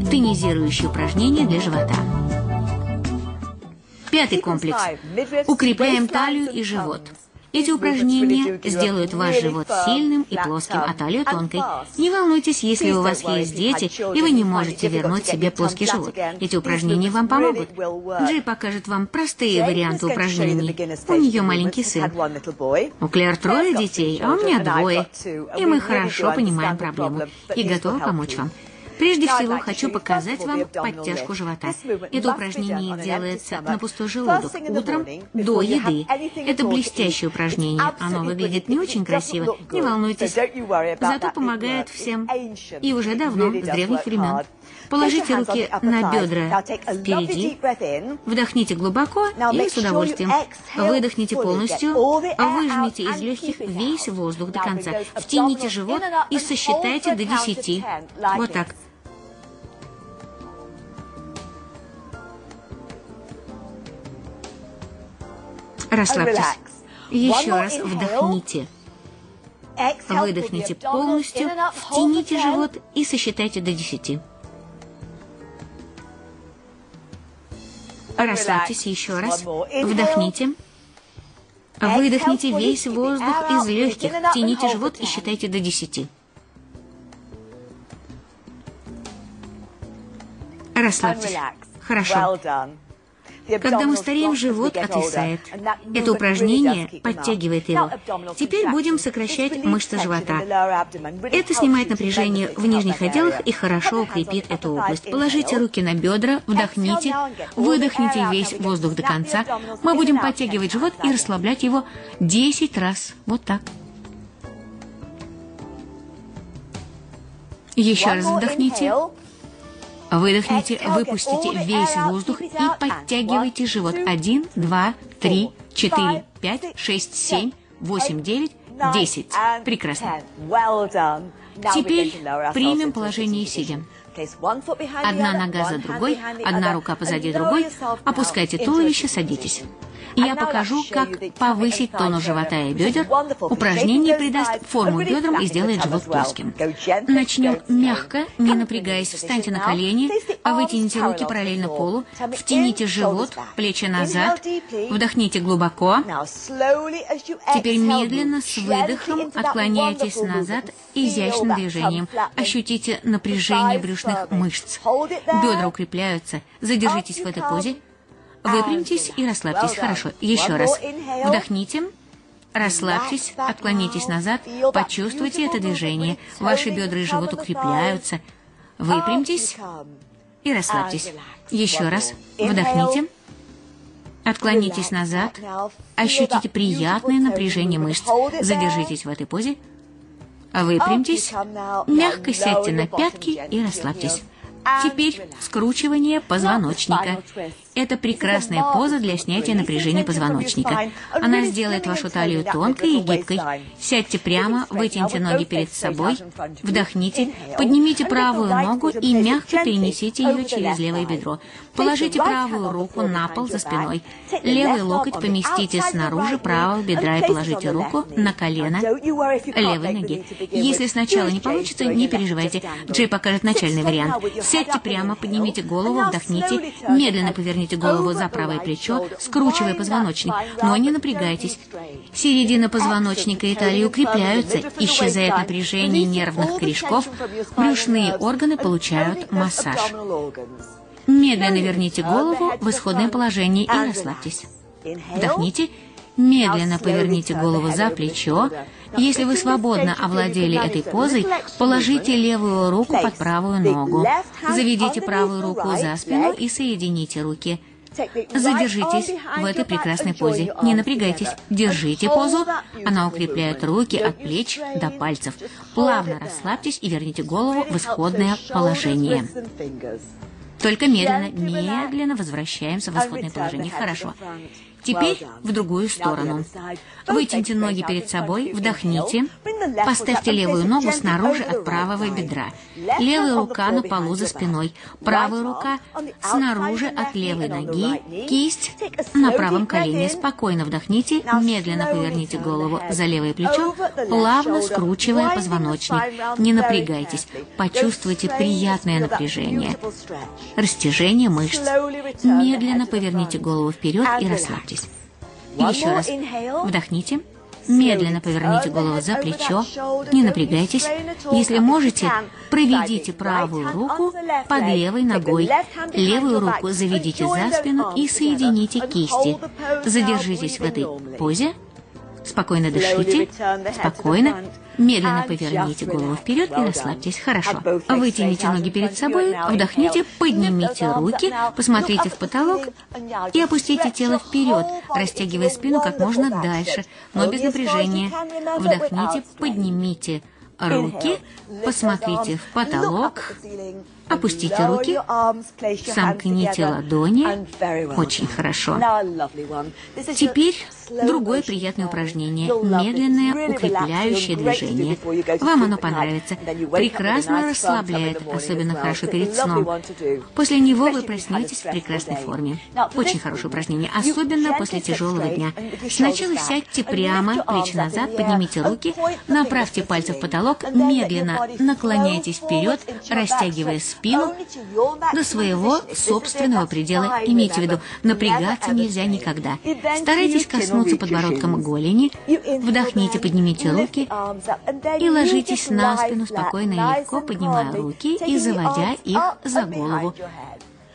тонизирующие упражнения для живота. Пятый комплекс. Укрепляем талию и живот. Эти упражнения сделают ваш живот сильным и плоским, а талию тонкой. Не волнуйтесь, если у вас есть дети, и вы не можете вернуть себе плоский живот. Эти упражнения вам помогут. Джей покажет вам простые варианты упражнений. У нее маленький сын. У Клэр трое детей, а у меня двое. И мы хорошо понимаем проблему и готовы помочь вам. Прежде всего, хочу показать вам подтяжку живота. Это упражнение делается на пустой желудок утром до еды. Это блестящее упражнение. Оно выглядит не очень красиво, не волнуйтесь. Зато помогает всем. И уже давно, с древних времен. Положите руки на бедра впереди, вдохните глубоко и с удовольствием. Выдохните полностью, выжмите из легких весь воздух до конца. Втяните живот и сосчитайте до 10. Вот так. Расслабьтесь. Еще раз вдохните. Выдохните полностью, втяните живот и сосчитайте до 10. Расслабьтесь еще раз. Вдохните. Выдохните весь воздух из легких. Тяните живот и считайте до 10. Расслабьтесь. Хорошо. Когда мы стареем, живот отвисает. Это упражнение подтягивает его. Теперь будем сокращать мышцы живота. Это снимает напряжение в нижних отделах и хорошо укрепит эту область. Положите руки на бедра, вдохните, выдохните весь воздух до конца. Мы будем подтягивать живот и расслаблять его 10 раз. Вот так. Еще раз вдохните. Выдохните, выпустите весь воздух и подтягивайте живот. Один, два, три, четыре, пять, шесть, семь, восемь, девять, десять. Прекрасно. Теперь примем положение сидя. Одна нога за другой, одна рука позади другой. Опускайте туловище, садитесь. Я покажу, как повысить тонус живота и бедер. Упражнение придаст форму бедрам и сделает живот плоским. Начнем мягко, не напрягаясь. Встаньте на колени, вытяните руки параллельно полу, втяните живот, плечи назад, вдохните глубоко. Теперь медленно, с выдохом, отклоняйтесь назад изящным движением. Ощутите напряжение брюшных мышц. Бедра укрепляются. Задержитесь в этой позе. Выпрямитесь и расслабьтесь. Хорошо. Еще раз. Вдохните. Расслабьтесь, отклонитесь назад, почувствуйте это движение. Ваши бедра и живот укрепляются. Выпрямьтесь и расслабьтесь. Еще раз. Вдохните. Отклонитесь назад. Ощутите приятное напряжение мышц. Задержитесь в этой позе. Выпрямьтесь. Мягко сядьте на пятки и расслабьтесь. Теперь скручивание позвоночника. Это прекрасная поза для снятия напряжения позвоночника. Она сделает вашу талию тонкой и гибкой. Сядьте прямо, вытяните ноги перед собой, вдохните, поднимите правую ногу и мягко перенесите ее через левое бедро. Положите правую руку на пол за спиной. Левый локоть поместите снаружи правого бедра и положите руку на колено левой ноги. Если сначала не получится, не переживайте. Джей покажет начальный вариант. Сядьте прямо, поднимите голову, вдохните, медленно поверните голову за правое плечо, скручивая позвоночник, но не напрягайтесь. Середина позвоночника и талии укрепляются, исчезает напряжение нервных корешков, брюшные органы получают массаж. Медленно верните голову в исходное положение и расслабьтесь. Вдохните Медленно поверните голову за плечо. Если вы свободно овладели этой позой, положите левую руку под правую ногу. Заведите правую руку за спину и соедините руки. Задержитесь в этой прекрасной позе. Не напрягайтесь. Держите позу. Она укрепляет руки от плеч до пальцев. Плавно расслабьтесь и верните голову в исходное положение. Только медленно, медленно возвращаемся в исходное положение. Хорошо. Теперь в другую сторону. Вытяните ноги перед собой, вдохните. Поставьте левую ногу снаружи от правого бедра. Левая рука на полу за спиной. Правая рука снаружи от левой ноги. Кисть на правом колене. Спокойно вдохните, медленно поверните голову за левое плечо, плавно скручивая позвоночник. Не напрягайтесь. Почувствуйте приятное напряжение. Растяжение мышц. Медленно поверните голову вперед и расслабьтесь. Еще раз. Вдохните. Медленно поверните голову за плечо, не напрягайтесь. Если можете, проведите правую руку под левой ногой. Левую руку заведите за спину и соедините кисти. Задержитесь в этой позе. Спокойно дышите. Спокойно. Медленно поверните голову вперед и расслабьтесь. Хорошо. Вытяните ноги перед собой, вдохните, поднимите руки, посмотрите в потолок и опустите тело вперед, растягивая спину как можно дальше, но без напряжения. Вдохните, поднимите руки, посмотрите в потолок, опустите руки, сомкните ладони. Очень хорошо. Теперь другое приятное упражнение. Медленное укрепляющее движение. Вам оно понравится. Прекрасно расслабляет, особенно хорошо перед сном. После него вы проснетесь в прекрасной форме. Очень хорошее упражнение, особенно после тяжелого дня. Сначала сядьте прямо, плечи назад, поднимите руки, направьте пальцы в потолок, медленно наклоняйтесь вперед, растягивая спину до своего собственного предела. Имейте в виду, напрягаться нельзя никогда. Старайтесь коснуться подбородком голени, вдохните, поднимите руки и ложитесь на спину спокойно и легко, поднимая руки и заводя их за голову.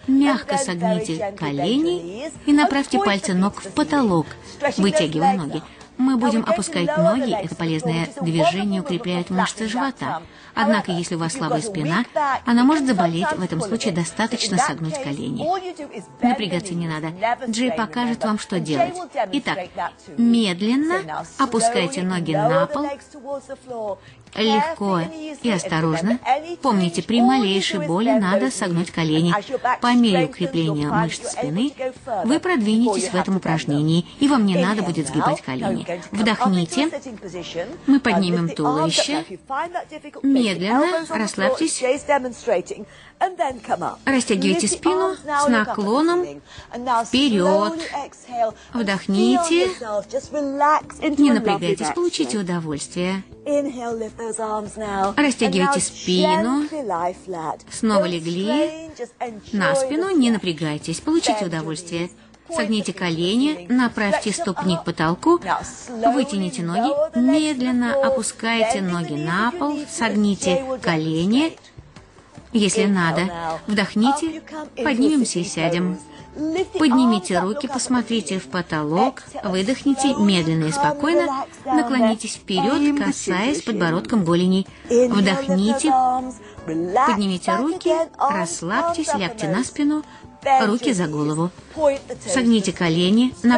Мягко согните колени и направьте пальцы ног в потолок, вытягивая ноги. Мы будем опускать ноги, это полезное движение укрепляет мышцы живота. Однако, если у вас слабая спина, она может заболеть, в этом случае достаточно согнуть колени. Напрягаться не надо. Джей покажет вам, что делать. Итак, медленно опускайте ноги на пол, легко и осторожно. Помните, при малейшей боли надо согнуть колени. По мере укрепления мышц спины вы продвинетесь в этом упражнении, и вам не надо будет сгибать колени. Вдохните. Мы поднимем туловище. Медленно расслабьтесь. Растягивайте спину с наклоном вперед. Вдохните. Не напрягайтесь, получите удовольствие. Растягивайте спину. Снова легли. На спину. не напрягайтесь, получите удовольствие. Согните колени, направьте ступни к потолку, вытяните ноги, медленно опускайте ноги на пол, согните колени, если надо. Вдохните, поднимемся и сядем. Поднимите руки, посмотрите в потолок, выдохните медленно и спокойно, наклонитесь вперед, касаясь подбородком голени. Вдохните, поднимите руки, расслабьтесь, лягте на спину, руки за голову. Согните колени, направьте